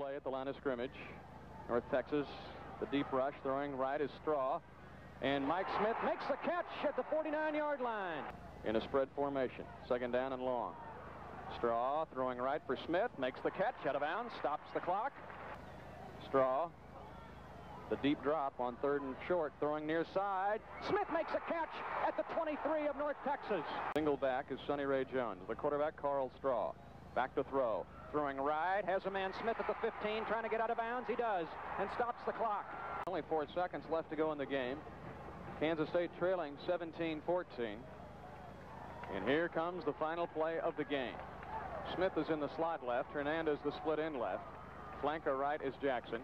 play at the line of scrimmage. North Texas, the deep rush, throwing right is Straw. And Mike Smith makes the catch at the 49-yard line in a spread formation. Second down and long. Straw throwing right for Smith, makes the catch out of bounds, stops the clock. Straw, the deep drop on third and short, throwing near side. Smith makes a catch at the 23 of North Texas. Single back is Sonny Ray Jones. The quarterback, Carl Straw. Back to throw. Throwing right, has a man Smith at the 15, trying to get out of bounds. He does, and stops the clock. Only four seconds left to go in the game. Kansas State trailing 17-14. And here comes the final play of the game. Smith is in the slot left. Hernandez the split end left. Flanker right is Jackson.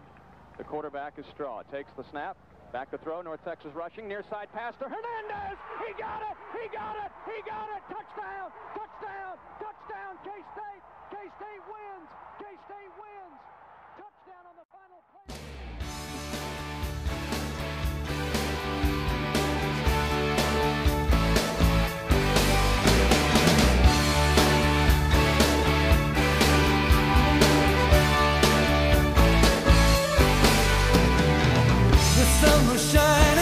The quarterback is Straw. Takes the snap. Back to throw. North Texas rushing. Near side pass to Hernandez. He got it. He got it. He got it. Touchdown. sun will shine.